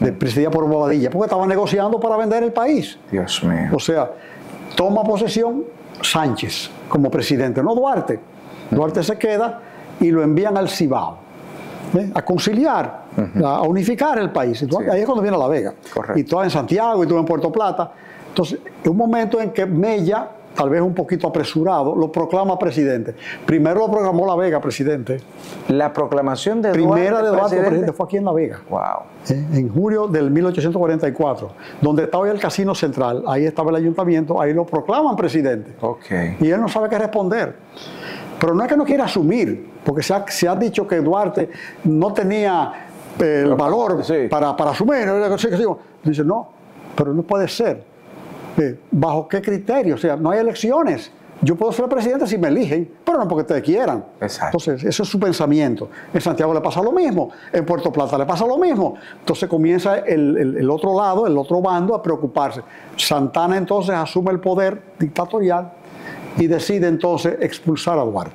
de- presidida por Bobadilla, porque estaban negociando para vender el país. Dios mío. O sea, toma posesión Sánchez como presidente, no Duarte. Duarte se queda y lo envían al Cibao ¿eh? a conciliar, a unificar el país. Entonces, Ahí es cuando viene a La Vega. Correcto. Y todo en Santiago y todo en Puerto Plata. Entonces, en un momento en que Mella, tal vez un poquito apresurado, lo proclama presidente. Primero lo proclamó La Vega presidente. La proclamación de Primera de Duarte presidente. presidente fue aquí en La Vega. Wow. ¿eh? en julio del 1844, donde estaba hoy el Casino Central, ahí estaba el ayuntamiento, ahí lo proclaman presidente. Ok. Y él no sabe qué responder. Pero no es que no quiera asumir, porque se ha, se ha dicho que Duarte no tenía eh, el valor sí. para, para asumir. Dice, no, pero no puede ser. Eh, ¿Bajo qué criterio? O sea, no hay elecciones. Yo puedo ser presidente si me eligen, pero no porque ustedes quieran. Exacto. Entonces, ese es su pensamiento. En Santiago le pasa lo mismo, en Puerto Plata le pasa lo mismo. Entonces comienza el, el- el otro lado, el otro bando a preocuparse. Santana entonces asume el poder dictatorial y decide entonces expulsar a Duarte.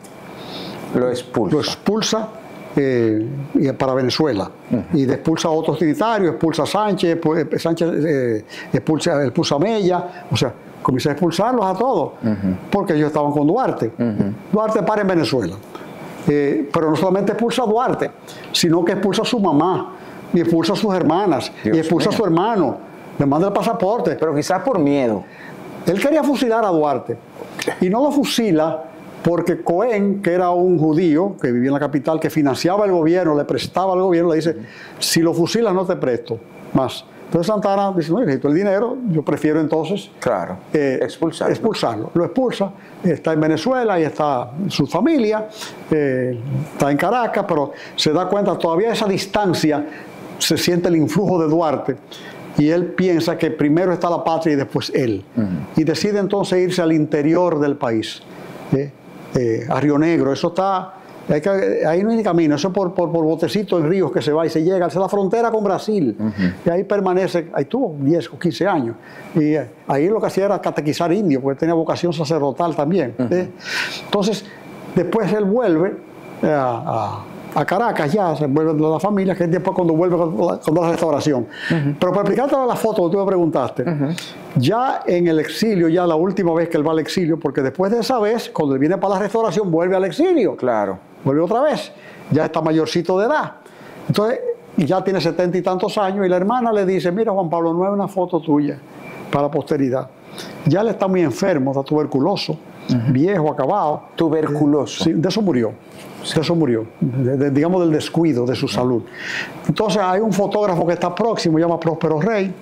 Lo expulsa. Lo expulsa eh, para Venezuela y expulsa a otros trinitarios, expulsa a Sánchez, pu- eh, Sánchez eh, expulsa, expulsa a Mella, o sea, comienza a expulsarlos a todos, porque ellos estaban con Duarte. Duarte para en Venezuela. Eh, pero no solamente expulsa a Duarte, sino que expulsa a su mamá, y expulsa a sus hermanas, Dios y expulsa mío. a su hermano, le manda el pasaporte. Pero quizás por miedo. Él quería fusilar a Duarte y no lo fusila porque Cohen, que era un judío que vivía en la capital, que financiaba el gobierno, le prestaba al gobierno, le dice, si lo fusilas no te presto más. Entonces Santana dice, no, necesito el dinero, yo prefiero entonces Claro. eh, Expulsarlo. expulsarlo. Lo expulsa, está en Venezuela y está su familia, eh, está en Caracas, pero se da cuenta todavía esa distancia, se siente el influjo de Duarte y él piensa que primero está la patria y después él. Y decide entonces irse al interior del país, eh, eh, a Río Negro. Eso está, hay que- ahí no hay ni camino, eso es por, por, por botecitos en ríos que se va y se llega, es la frontera con Brasil. Y ahí permanece, ahí tuvo 10 o 15 años. Y eh, ahí lo que hacía era catequizar indios, porque tenía vocación sacerdotal también. ¿eh? Entonces, después él vuelve eh, a, a- a Caracas ya, se vuelve de la familia, que es después cuando vuelve con la, con la restauración. Pero para explicarte la foto que tú me preguntaste, ya en el exilio, ya la última vez que él va al exilio, porque después de esa vez, cuando él viene para la restauración, vuelve al exilio Claro. vuelve otra vez, ya está mayorcito de edad. Entonces, ya tiene setenta y tantos años, y la hermana le dice, mira Juan Pablo, no es una foto tuya para la posteridad. Ya él está muy enfermo, está tuberculoso, viejo, acabado. Tuberculoso. Sí, de eso murió. Eso murió, de- de- digamos del descuido de su salud. Entonces hay un fotógrafo que está próximo, se llama Próspero Rey,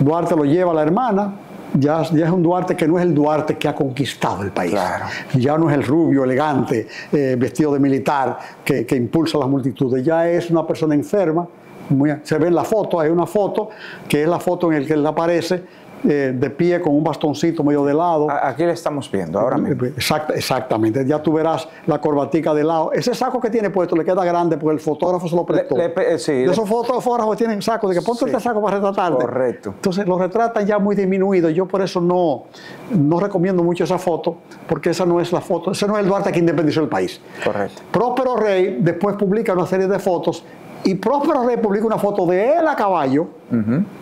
Duarte lo lleva a la hermana, ya, ya, es un Duarte que no es el Duarte que ha conquistado el país. Ya no es el rubio, elegante, eh, vestido de militar, que, que, impulsa a las multitudes. Ya es una persona enferma. se ve en la foto, hay una foto, que es la foto en la que él aparece eh, de pie con un bastoncito medio de lado. Aquí le estamos viendo ahora mismo. exactamente, ya tú verás la corbatica de lado. Ese saco que tiene puesto le queda grande porque el fotógrafo se lo prestó. sí, esos fotógrafos tienen saco de que ponte este saco para retratarte. Correcto. Entonces lo retratan ya muy disminuido. Yo por eso no, no recomiendo mucho esa foto porque esa no es la foto, ese no es el Duarte que independizó el país. Correcto. Próspero Rey después publica una serie de fotos y Próspero Rey publica una foto de él a caballo,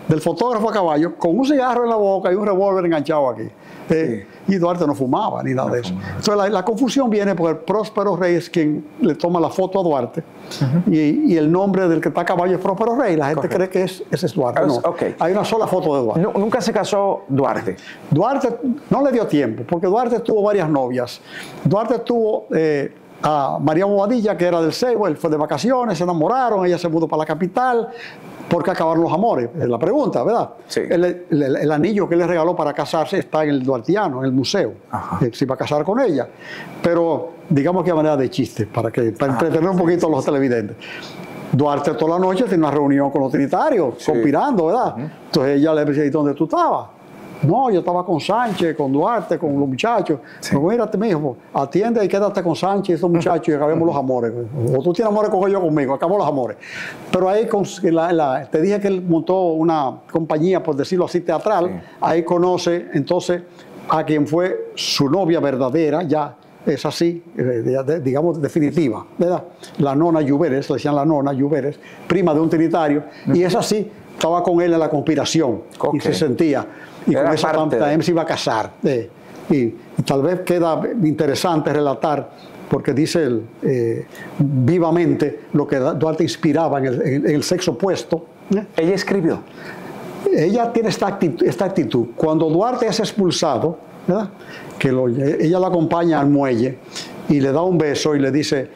del fotógrafo a caballo, con un cigarro en la boca y un revólver enganchado aquí. Eh, y Duarte no fumaba ni nada de eso. Entonces la, confusión viene porque Próspero Rey es quien le toma la foto a Duarte y, el nombre del que está a caballo es Próspero Rey. La gente cree que es, ese es Duarte. No, Hay una sola foto de Duarte. nunca se casó Duarte. Duarte no le dio tiempo porque Duarte tuvo varias novias. Duarte tuvo... Eh, a María Bobadilla, que era del Seibo, él fue de vacaciones, se enamoraron, ella se mudó para la capital. ¿Por qué acabaron los amores? Es la pregunta, ¿verdad? Sí. El, anillo que le regaló para casarse está en el Duartiano, en el museo. Se iba a casar con ella. Pero digamos que a manera de chiste, para, que, para ah, entretener un poquito a los televidentes. Duarte toda la noche tiene una reunión con los trinitarios, conspirando, ¿verdad? Entonces ella le decía, ¿y dónde tú estabas? No, yo estaba con Sánchez, con Duarte, con los muchachos. Sí. mírate, mijo, atiende y quédate con Sánchez y esos muchachos y acabemos los amores. O tú tienes amores con ellos conmigo, acabamos los amores. Pero ahí te dije que él montó una compañía, por decirlo así, teatral. Ahí conoce entonces a quien fue su novia verdadera, ya es así, eh, digamos, definitiva, ¿verdad? La nona Lluveres, le decían la nona Lluveres, prima de un trinitario, y es así, estaba con él en la conspiración y se sentía y con esa también se iba a casar. Eh, y, tal vez queda interesante relatar, porque dice eh, vivamente lo que Duarte inspiraba en el, sexo opuesto. ¿eh? Ella escribió. Ella tiene esta actitud, esta actitud. Cuando Duarte es expulsado, que ella lo acompaña al muelle y le da un beso y le dice,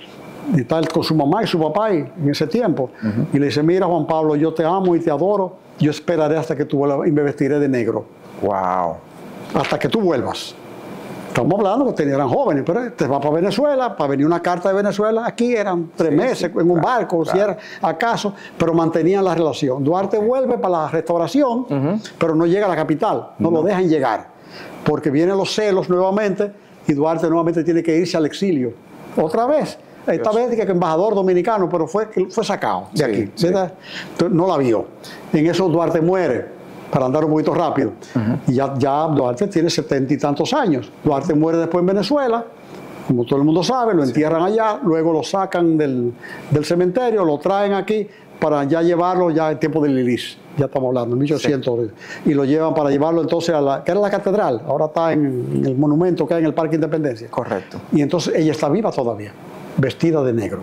está con su mamá y su papá en ese tiempo, y le dice, mira Juan Pablo, yo te amo y te adoro, yo esperaré hasta que tú vuelvas y me vestiré de negro. Wow. Hasta que tú vuelvas. Estamos hablando que eran jóvenes, pero te va para Venezuela, para venir una carta de Venezuela, aquí eran tres meses en un barco, si era acaso, pero mantenían la relación. Duarte vuelve para la restauración, pero no llega a la capital, no, lo dejan llegar, porque vienen los celos nuevamente y Duarte nuevamente tiene que irse al exilio. Otra vez, esta vez que embajador dominicano, pero fue, fue sacado de aquí, no la vio. En eso Duarte muere para andar un poquito rápido. Y ya, ya Duarte tiene setenta y tantos años. Duarte muere después en Venezuela, como todo el mundo sabe, lo entierran allá, luego lo sacan del, cementerio, lo traen aquí para ya llevarlo ya en tiempo de Lilis, ya estamos hablando, en 1800, y lo llevan para llevarlo entonces a la, que era la catedral, ahora está en, el monumento que hay en el Parque Independencia. Correcto. Y entonces ella está viva todavía, vestida de negro.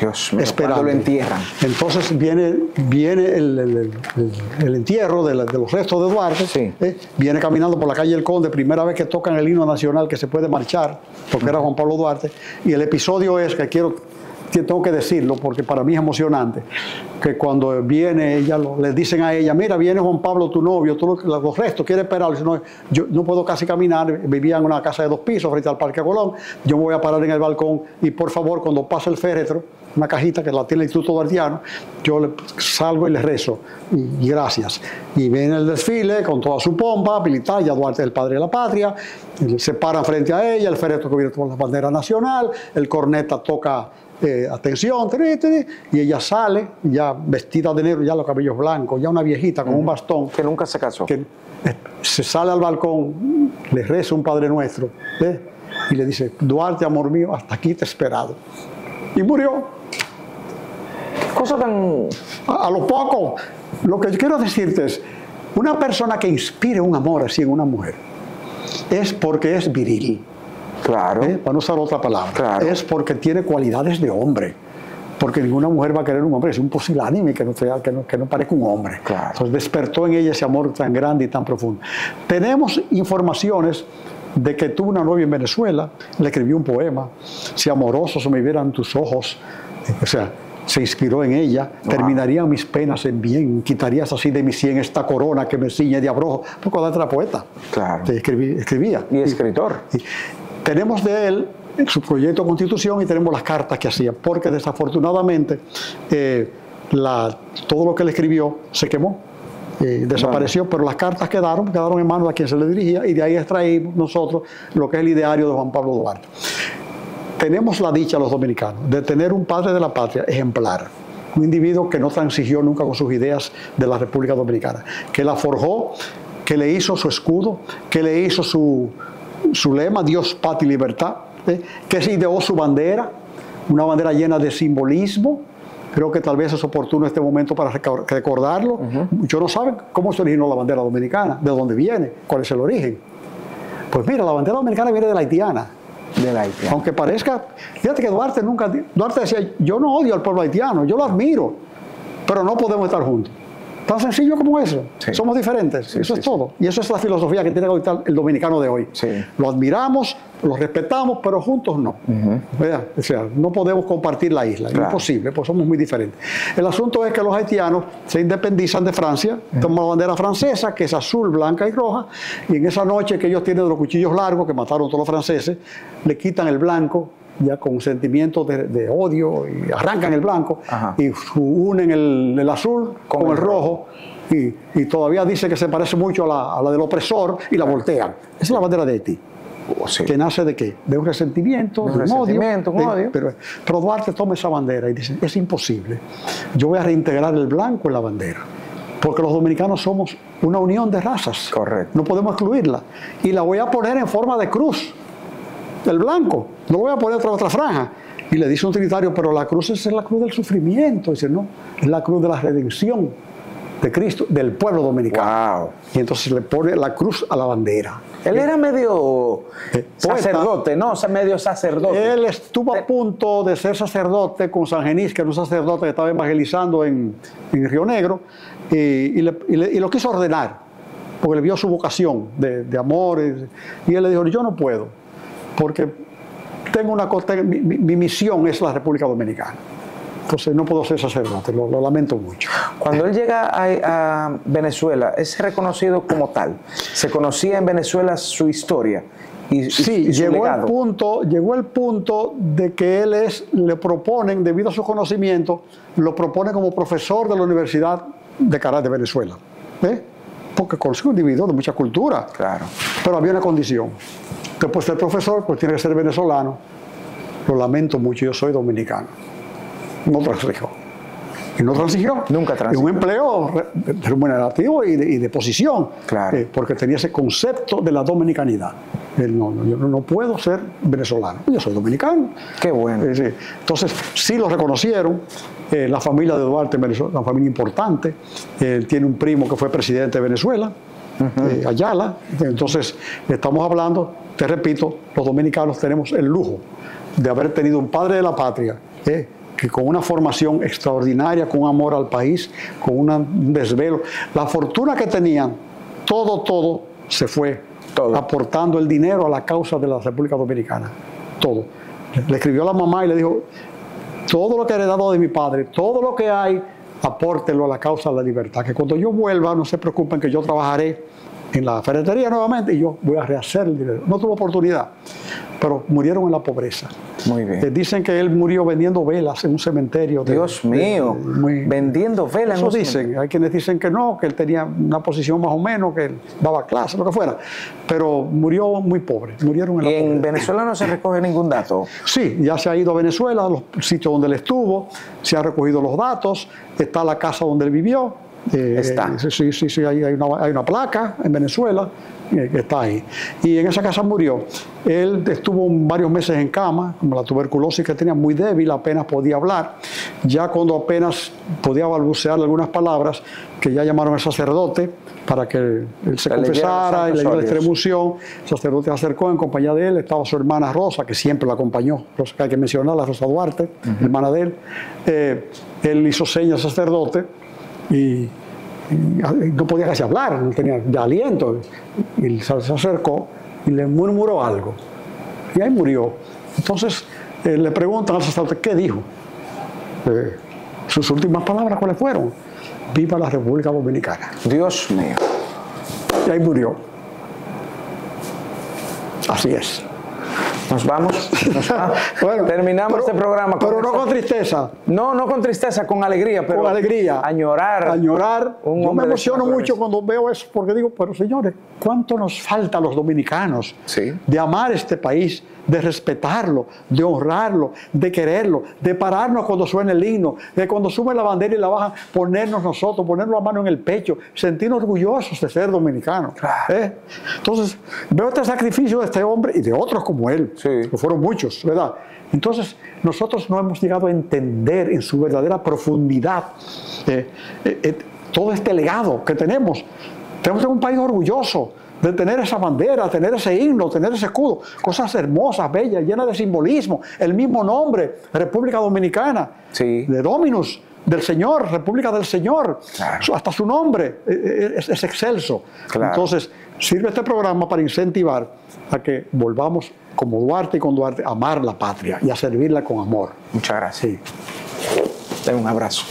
Dios mío, esperando. lo entierran. Entonces viene, viene el, entierro de, los restos de Duarte, ¿eh? viene caminando por la calle El Conde, primera vez que tocan el himno nacional que se puede marchar, porque era Juan Pablo Duarte, y el episodio es que quiero tengo que decirlo porque para mí es emocionante, que cuando viene ella, le dicen a ella, mira, viene Juan Pablo, tu novio, tú los restos, quiere esperar. No, yo no puedo casi caminar, vivía en una casa de dos pisos frente al Parque Colón, yo me voy a parar en el balcón y por favor, cuando pase el féretro, una cajita que la tiene el Instituto Guardiano, yo le salgo y le rezo, y, gracias. Y viene el desfile con toda su pompa, militar, ya Duarte es el padre de la patria, se paran frente a ella, el féretro que viene con la bandera nacional, el corneta toca eh, atención, y ella sale ya vestida de negro, ya los cabellos blancos, ya una viejita con un bastón. Que nunca se casó. Que eh, se sale al balcón, le reza un Padre Nuestro, y le dice, Duarte, amor mío, hasta aquí te he esperado. Y murió cosa tan... A, lo poco. Lo que quiero decirte es, una persona que inspire un amor así en una mujer es porque es viril. Claro. ¿Eh? Para no usar otra palabra. Es porque tiene cualidades de hombre. Porque ninguna mujer va a querer un hombre, es un pusilánime que no, que no, que no parezca un hombre. Entonces despertó en ella ese amor tan grande y tan profundo. Tenemos informaciones de que tuvo una novia en Venezuela, le escribió un poema, si amorosos me vieran tus ojos, o sea, se inspiró en ella, terminaría mis penas en bien, quitarías así de mi sien esta corona que me ciñe de abrojo, porque era poeta. Claro. escribía. Y escritor. tenemos de él su proyecto de constitución y tenemos las cartas que hacía, porque desafortunadamente eh, la, todo lo que él escribió se quemó. Eh, desapareció, pero las cartas quedaron, quedaron en manos de quien se le dirigía y de ahí extraímos nosotros lo que es el ideario de Juan Pablo Duarte. Tenemos la dicha los dominicanos de tener un padre de la patria ejemplar, un individuo que no transigió nunca con sus ideas de la República Dominicana, que la forjó, que le hizo su escudo, que le hizo su, su lema, Dios, paz y libertad, ¿eh? que se ideó su bandera, una bandera llena de simbolismo, Creo que tal vez es oportuno este momento para recordarlo. Muchos no saben cómo se originó la bandera dominicana, de dónde viene, cuál es el origen. Pues mira, la bandera dominicana viene de la haitiana. De la haitiana. Aunque parezca, fíjate que Duarte nunca, Duarte decía, yo no odio al pueblo haitiano, yo lo admiro, pero no podemos estar juntos. Tan sencillo como eso. Somos diferentes. eso es todo. Y eso es la filosofía que tiene que el dominicano de hoy. Lo admiramos, lo respetamos, pero juntos no. O sea, no podemos compartir la isla. Es imposible, pues somos muy diferentes. El asunto es que los haitianos se independizan de Francia, toman la bandera francesa, que es azul, blanca y roja, y en esa noche que ellos tienen los cuchillos largos, que mataron todos los franceses, le quitan el blanco ya con sentimientos de, odio y arrancan el blanco y unen el, azul con, el, rojo, y, todavía dice que se parece mucho a la, del opresor y la voltean. Esa es la bandera de Haití. ¿Que nace de qué? De un resentimiento, de un, odio. Pero, pero, Duarte toma esa bandera y dice, es imposible. Yo voy a reintegrar el blanco en la bandera. Porque los dominicanos somos una unión de razas. Correcto. No podemos excluirla. Y la voy a poner en forma de cruz el blanco, no voy a poner otra, otra franja. Y le dice un trinitario, pero la cruz es la cruz del sufrimiento. Dice, no, es la cruz de la redención de Cristo, del pueblo dominicano. Y entonces le pone la cruz a la bandera. Él era medio eh, sacerdote, ¿no? O sea, medio sacerdote. Él estuvo a punto de ser sacerdote con San Genís, que era un sacerdote que estaba evangelizando en, Río Negro, y, lo quiso ordenar, porque le vio su vocación de, de amor. Y, y él le dijo, yo no puedo porque tengo una mi, misión es la República Dominicana. Entonces no puedo ser sacerdote, lo, lamento mucho. Cuando él llega a, Venezuela, ¿es reconocido como tal? ¿Se conocía en Venezuela su historia? Y, sí, llegó, el punto, llegó el punto de que él es, le proponen, debido a su conocimiento, lo proponen como profesor de la Universidad de Caracas de Venezuela. ¿eh? Porque conoce un individuo de mucha cultura. Claro. Pero había una condición Después ser profesor, pues tiene que ser venezolano. Lo lamento mucho, yo soy dominicano. No transigió. Y no transigió. Nunca transigió. un empleo remunerativo y de, y de posición. Claro. Eh, porque tenía ese concepto de la dominicanidad. no, yo no puedo ser venezolano. Yo soy dominicano. Qué bueno. Eh, Entonces, sí lo reconocieron. Eh, la familia de Duarte, una familia importante. Él tiene un primo que fue presidente de Venezuela. Ayala. Entonces, estamos hablando te repito, los dominicanos tenemos el lujo de haber tenido un padre de la patria eh, que con una formación extraordinaria, con amor al país, con un desvelo, la fortuna que tenían, todo, todo se fue aportando el dinero a la causa de la República Dominicana. Todo. Le escribió a la mamá y le dijo, todo lo que he heredado de mi padre, todo lo que hay, apórtelo a la causa de la libertad. Que cuando yo vuelva, no se preocupen que yo trabajaré en la ferretería nuevamente y yo voy a rehacer el dinero. No tuvo oportunidad, pero murieron en la pobreza. Muy bien. Eh, dicen que él murió vendiendo velas en un cementerio. Dios mío, vendiendo velas. Eso dicen. Hay quienes dicen que no, que él tenía una posición más o menos, que él daba clase, lo que fuera. Pero murió muy pobre. Murieron en ¿Y en Venezuela no se recoge ningún dato? Sí, ya se ha ido a Venezuela, a los sitios donde él estuvo, se han recogido los datos, está la casa donde él vivió eh, está. Sí, sí, sí, hay, una, placa en Venezuela que está ahí. Y en esa casa murió. Él estuvo varios meses en cama, como la tuberculosis que tenía muy débil, apenas podía hablar. Ya cuando apenas podía balbucear algunas palabras, que ya llamaron al sacerdote para que él se confesara y le dio la extremunción. El sacerdote se acercó en compañía de él, estaba su hermana Rosa, que siempre lo acompañó, hay que mencionarla, Rosa Duarte, hermana de él. Eh, él hizo señas al sacerdote y, no podía casi hablar, no tenía aliento. Y se acercó y le murmuró algo. Y ahí murió. Entonces eh, le preguntan al sacerdote, ¿qué dijo? Eh, sus últimas palabras, ¿cuáles fueron? Viva la República Dominicana. Dios mío. Y ahí murió. Así es. Nos vamos. <laughs> bueno, Terminamos este programa. Con pero no con tristeza. No, no con tristeza, con alegría. Pero con alegría. Añorar. Añorar. Yo me emociono mucho cuando veo eso, porque digo, pero señores, ¿cuánto nos falta a los dominicanos de amar este país? de respetarlo, de honrarlo, de quererlo, de pararnos cuando suene el himno, de cuando sube la bandera y la bajan, ponernos nosotros, ponernos la mano en el pecho, sentirnos orgullosos de ser dominicanos. ¿eh? Entonces, veo este sacrificio de este hombre y de otros como él, que fueron muchos, ¿verdad? Entonces, nosotros no hemos llegado a entender en su verdadera profundidad eh, eh, todo este legado que tenemos. Tenemos un país orgulloso, de tener esa bandera, tener ese himno, tener ese escudo, cosas hermosas, bellas, llenas de simbolismo, el mismo nombre, República Dominicana, de Dominus, del Señor, República del Señor, hasta su nombre eh, eh, es, excelso. Entonces, sirve este programa para incentivar a que volvamos como Duarte y con Duarte amar la patria y a servirla con amor. Muchas gracias. Sí. un abrazo.